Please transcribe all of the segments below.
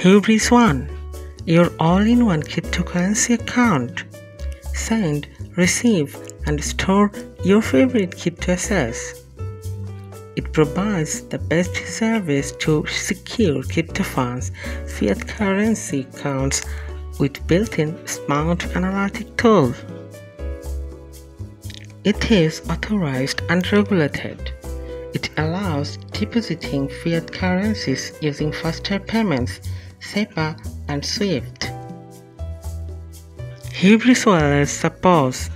Hubris One, your all-in-one cryptocurrency account. Send, receive, and store your favorite crypto assets. It provides the best service to secure crypto funds, fiat currency accounts with built-in smart analytic tool. It is authorized and regulated. It allows depositing fiat currencies using faster payments, SEPA, and SWIFT. Hubris Wallet supports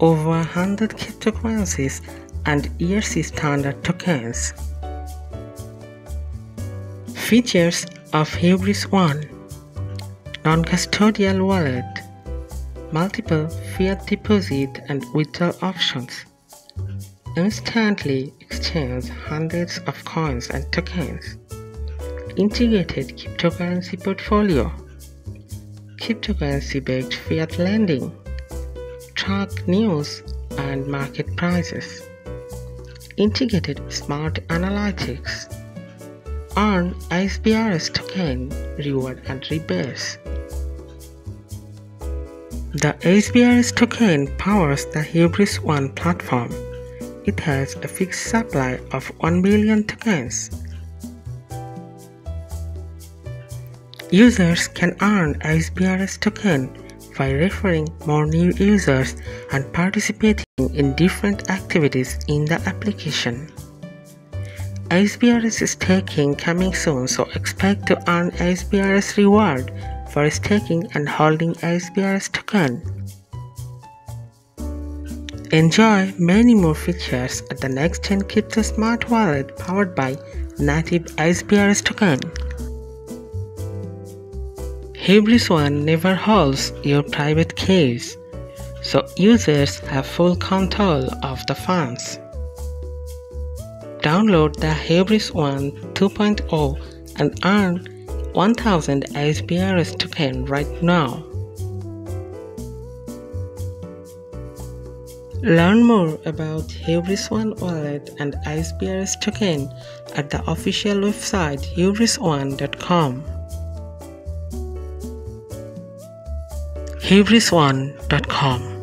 over 100 cryptocurrencies and ERC standard tokens. Features of Hubris One Non-custodial wallet Multiple fiat deposit and withdrawal options Instantly exchange hundreds of coins and tokens Integrated cryptocurrency portfolio Cryptocurrency-based fiat lending Track news and market prices Integrated Smart Analytics Earn HBRS token reward and rebates. The HBRS token powers the Hubris One platform. It has a fixed supply of 1 billion tokens. Users can earn HBRS token by referring more new users and participating in different activities in the application. HBRS staking coming soon so expect to earn HBRS reward for staking and holding HBRS token. Enjoy many more features at the next gen crypto smart wallet powered by native HBRS token. Hubris One never holds your private keys, so users have full control of the funds. Download the Hubris One 2.0 and earn 1000 HBRS token right now. Learn more about Hubris One wallet and HBRS token at the official website hubrisone.com. hubrisone.com